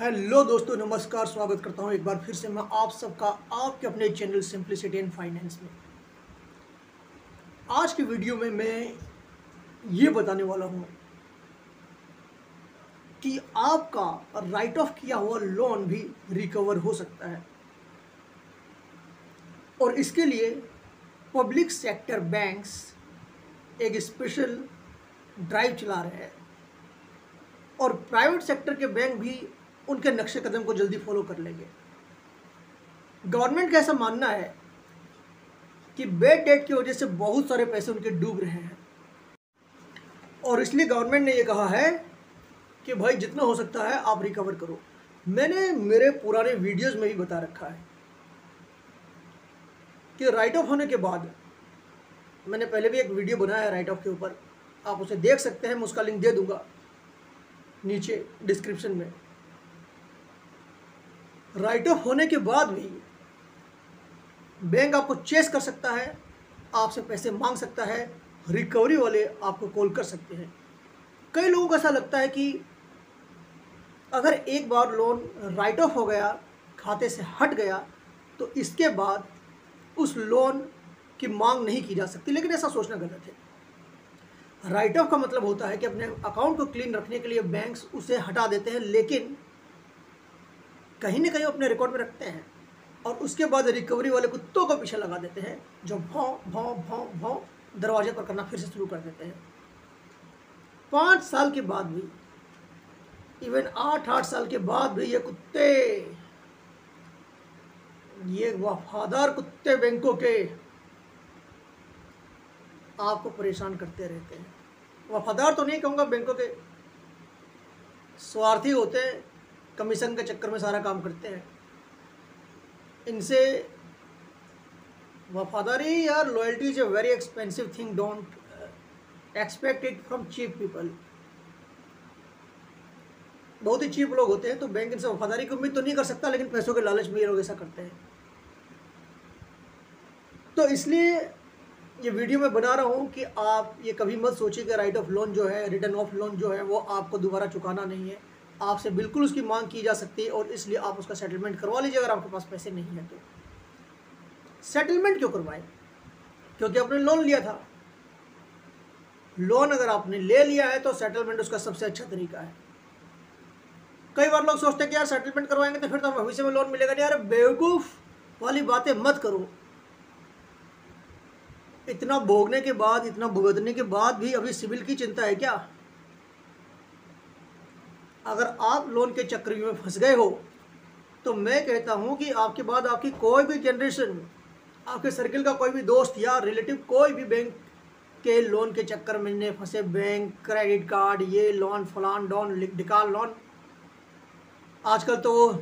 Hello दोस्तों, नमस्कार, स्वागत करता हूँ एक बार फिर से मैं आप सबका, आपके अपने चैनल सिंप्लिसिटी एंड फाइनेंस में। आज की वीडियो में मैं ये बताने वाला हूँ कि आपका राइट ऑफ़ किया हुआ लोन भी रिकवर हो सकता है। और इसके लिए पब्लिक सेक्टर बैंक्स एक स्पेशल ड्राइव चला रहे हैं। और प्राइवेट सेक्टर के बैंक भी उनके नक्शे कदम को जल्दी फॉलो कर लेंगे। गवर्नमेंट का ऐसा मानना है कि बेड डेट की वजह से बहुत सारे पैसे उनके डूब रहे हैं। और इसलिए गवर्नमेंट ने ये कहा है कि भाई, जितना हो सकता है आप रिकवर करो। मैंने मेरे पुराने वीडियोस में भी बता रखा है कि राइट ऑफ़ होने के बाद, मैंने पहले भी एक वीडियो बनाया है राइट ऑफ़ के ऊपर। आप उसे देख सकते हैं, मैं उसका लिंक दे दूँगा नीचे डिस्क्रिप्शन में। राइट ऑफ़ होने के बाद भी बैंक आपको चेस कर सकता है, आपसे पैसे मांग सकता है, रिकवरी वाले आपको कॉल कर सकते हैं। कई लोगों को ऐसा लगता है कि अगर एक बार लोन राइट ऑफ़ हो गया, खाते से हट गया तो इसके बाद उस लोन की मांग नहीं की जा सकती, लेकिन ऐसा सोचना गलत है। राइट ऑफ़ का मतलब होता है कि अपने अकाउंट को क्लीन रखने के लिए बैंक्स उसे हटा देते हैं, लेकिन कहीं ना कहीं अपने रिकॉर्ड में रखते हैं और उसके बाद रिकवरी वाले कुत्तों को पीछे लगा देते हैं, जो भाव भाव भाव भाव दरवाजे पर करना फिर से शुरू कर देते हैं। पाँच साल के बाद भी इवन आठ आठ साल के बाद भी ये कुत्ते, ये वफादार कुत्ते बैंकों के आपको परेशान करते रहते हैं। वफादार तो नहीं कहूँगा बैंकों के, स्वार्थी होते हैं कमीशन के चक्कर में सारा काम करते हैं। इनसे वफादारी या loyalty is a very expensive thing don't expect it from cheap people बहुत ही चीप लोग होते हैं तो बैंक इनसे वफादारी की उम्मीद तो नहीं कर सकता, लेकिन पैसों के लालच में ये लोग ऐसा करते हैं। तो इसलिए ये वीडियो मैं बना रहा हूँ कि आप ये कभी मत सोचिए कि राइट ऑफ़ लोन जो है रिटर्न ऑफ़ लोन जो है, वो आपको दोबारा चुकाना नहीं है। आपसे बिल्कुल उसकी मांग की जा सकती है और इसलिए आप उसका सेटलमेंट करवा लीजिए अगर आपके पास पैसे नहीं हैं तो। सेटलमेंट क्यों करवाएँ? क्योंकि आपने लोन लिया था। लोन अगर आपने ले लिया है तो सेटलमेंट उसका सबसे अच्छा तरीका है। कई बार लोग सोचते हैं कि यार सेटलमेंट करवाएँगे तो फिर तो भविष्य में लोन मिलेगा नहीं। यार बेवकूफ़ वाली बातें मत करो। इतना भोगने के बाद, इतना भुगतने के बाद भी अभी सिविल की चिंता है क्या? अगर आप लोन के चक्र में फंस गए हो तो मैं कहता हूँ कि आपके बाद आपकी कोई भी जनरेशन आपके सर्किल का कोई भी दोस्त या रिलेटिव कोई भी बैंक के लोन के चक्कर में फंसे। बैंक क्रेडिट कार्ड ये लोन फलान, डॉन डिकाल लोन आजकल तो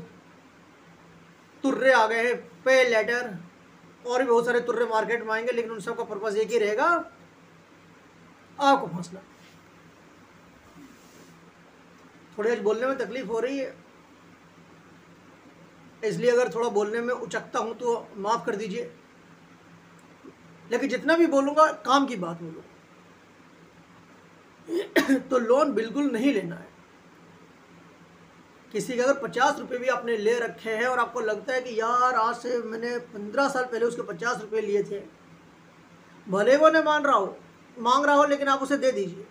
तुर्रे आ गए हैं पे लेटर और भी बहुत सारे तुर्रे मार्केट में आएँगे, लेकिन उन सब का पर्पज़ एक ही रहेगा, आपको फंसना। थोड़ी आज बोलने में तकलीफ़ हो रही है। इसलिए अगर थोड़ा बोलने में उचकता हूँ तो माफ़ कर दीजिए। लेकिन जितना भी बोलूँगा, काम की बात बोलूँ तो लोन बिल्कुल नहीं लेना है। किसी के अगर पचास रुपये भी आपने ले रखे हैं और आपको लगता है कि यार, आज से मैंने पंद्रह साल पहले उसके पचास रुपये लिए थे। भले वो ने मान रहा हो, मांग रहा हो, लेकिन आप उसे दे दीजिए।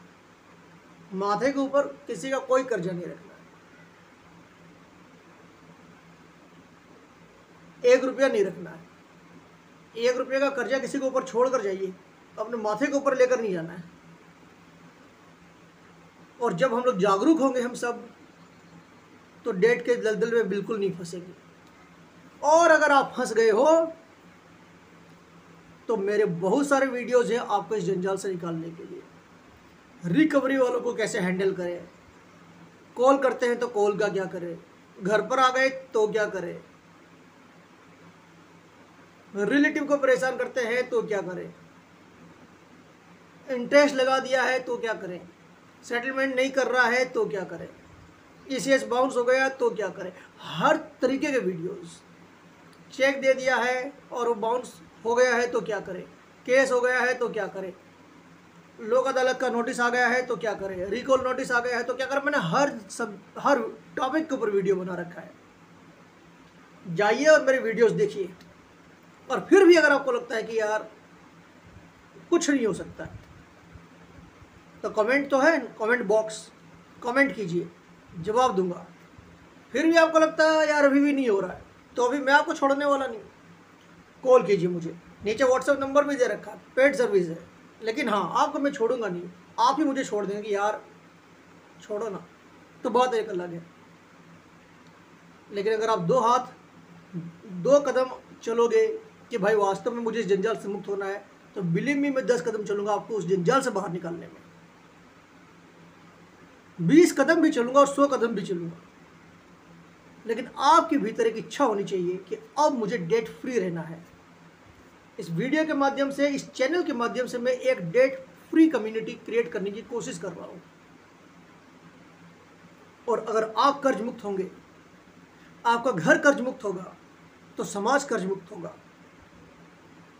माथे के ऊपर किसी का कोई कर्जा नहीं रखना है। एक रुपया नहीं रखना है। एक रुपये का कर्जा किसी के ऊपर छोड़ कर जाइए, अपने माथे के ऊपर लेकर नहीं जाना है। और जब हम लोग जागरूक होंगे हम सब तो डेट के दलदल में बिल्कुल नहीं फंसेंगे। और अगर आप फंस गए हो तो मेरे बहुत सारे वीडियोज़ हैं आपको इस जंजाल से निकालने के लिए। रिकवरी वालों को कैसे हैंडल करें? कॉल करते हैं तो कॉल का क्या करें? घर पर आ गए तो क्या करें? रिलेटिव को परेशान करते हैं तो क्या करें? इंटरेस्ट लगा दिया है तो क्या करें? सेटलमेंट नहीं कर रहा है तो क्या करें? ई बाउंस हो गया तो क्या करें? हर तरीके के वीडियोस चेक दे दिया है और वो बाउंस हो गया है तो क्या करें? केस हो गया है तो क्या करें? लोक अदालत का नोटिस आ गया है तो क्या करें? रिकॉल नोटिस आ गया है तो क्या करें? मैंने हर सब, हर टॉपिक के ऊपर वीडियो बना रखा है। जाइए और मेरे वीडियोस देखिए। और फिर भी अगर आपको लगता है कि यार, कुछ नहीं हो सकता तो कमेंट तो है कमेंट बॉक्स कमेंट कीजिए, जवाब दूँगा। फिर भी आपको लगता है, यार, अभी भी नहीं हो रहा है तो अभी मैं आपको छोड़ने वाला नहीं। कॉल कीजिए मुझे। नीचे व्हाट्सएप नंबर भी दे रखा है पेड सर्विस है। लेकिन हाँ आपको मैं छोड़ूँगा नहीं। आप ही मुझे छोड़ देंगे कि यार, छोड़ो ना। तो बात एक अलग है। लेकिन अगर आप दो हाथ, दो कदम चलोगे कि भाई वास्तव में मुझे इस जंजाल से मुक्त होना है तो बिलीव मी मैं दस कदम चलूँगा आपको उस जंजाल से बाहर निकालने में। बीस कदम भी चलूँगा और सौ कदम भी चलूँगा। लेकिन आपके भीतर एक इच्छा होनी चाहिए कि अब मुझे डेट फ्री रहना है। इस वीडियो के माध्यम से, इस चैनल के माध्यम से मैं एक डेट फ्री कम्युनिटी क्रिएट करने की कोशिश कर रहा हूँ। और अगर आप कर्ज मुक्त होंगे, आपका घर कर्ज मुक्त होगा तो समाज कर्ज मुक्त होगा,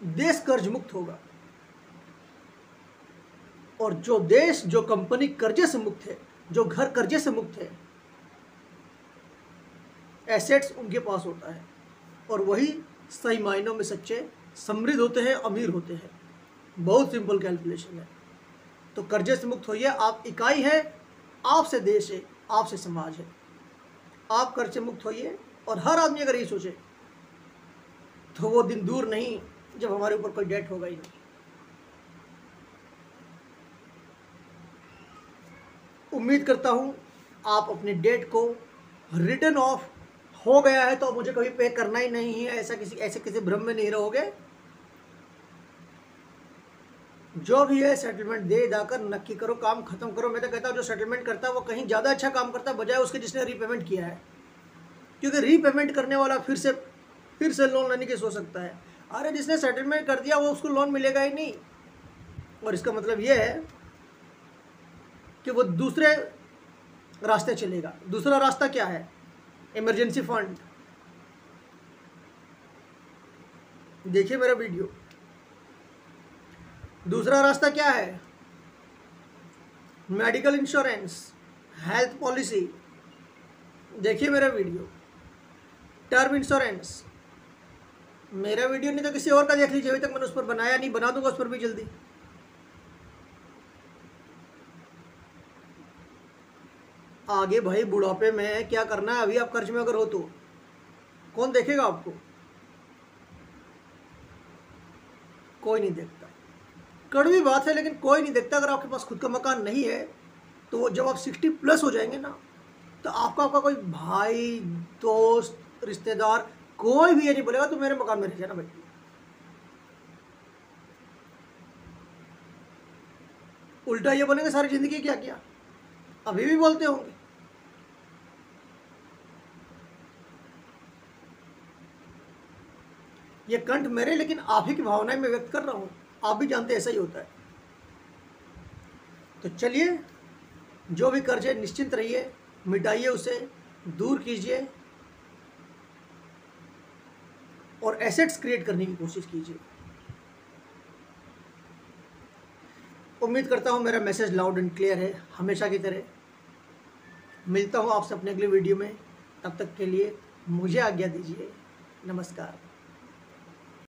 देश कर्ज मुक्त होगा। और जो देश, जो कंपनी कर्जे से मुक्त है, जो घर कर्जे से मुक्त है, एसेट्स उनके पास होता है। और वही सही मायनों में सच्चे समृद्ध होते हैं, अमीर होते हैं। बहुत सिंपल कैलकुलेशन है। तो कर्जे से मुक्त होइए, आप इकाई है, आपसे देश है, आपसे समाज है। आप कर्ज से मुक्त होइए और हर आदमी अगर ये सोचे तो वो दिन दूर नहीं जब हमारे ऊपर कोई डेट होगा ही नहीं। उम्मीद करता हूँ, आप अपने डेट को रिटर्न ऑफ़ हो गया है तो मुझे कभी पे करना ही नहीं है, ऐसा किसी, ऐसे किसी भ्रम में नहीं रहोगे। जो भी है सेटलमेंट दे जाकर नक्की करो, काम खत्म करो। मैं तो कहता हूँ, जो सेटलमेंट करता है, वो कहीं ज़्यादा अच्छा काम करता है, बजाय उसके जिसने रीपेमेंट किया है। क्योंकि रीपेमेंट करने वाला फिर से फिर से लोन लेने की सोच सकता है। अरे, जिसने सेटलमेंट कर दिया, वो उसको लोन मिलेगा ही नहीं। और इसका मतलब ये है कि वो दूसरे रास्ते चलेगा। दूसरा रास्ता क्या है? इमरजेंसी फंड देखिए मेरा वीडियो दूसरा रास्ता क्या है? Medical insurance, health policy. देखिए मेरा वीडियो। Term insurance. मेरा वीडियो नहीं तो किसी और का देख लीजिए। अभी तक मैंने उस पर बनाया नहीं, बना दूँगा उस पर भी जल्दी। आगे भाई, बुढ़ापे में क्या करना है? अभी आप कर्ज में अगर हो तो। कौन देखेगा आपको? कोई नहीं देखता कड़वी बात है, लेकिन कोई नहीं देखता। अगर आपके पास खुद का मकान नहीं है तो जब आप सिक्सटी प्लस हो जाएँगे ना तो आपका आपका कोई भाई, दोस्त, रिश्तेदार, कोई भी ये नहीं बोलेगा तो मेरे मकान में रह जाना भाई। उल्टा ये बोलेंगे, सारी ज़िंदगी क्या किया? अभी भी बोलते होंगे। ये कंठ मेरे, लेकिन आप ही की भावनाएँ मैं व्यक्त कर रहा हूँ। आप भी जानते ऐसा ही होता है। तो चलिए, जो भी कर्ज है, निश्चिंत रहिए, मिटाइए उसे, दूर कीजिए, और एसेट्स क्रिएट करने की कोशिश कीजिए। उम्मीद करता हूँ मेरा मैसेज लाउड एंड क्लियर है, हमेशा की तरह। मिलता हूँ आपसे अपने अगले वीडियो में, तब तक के लिए मुझे आज्ञा दीजिए। नमस्कार।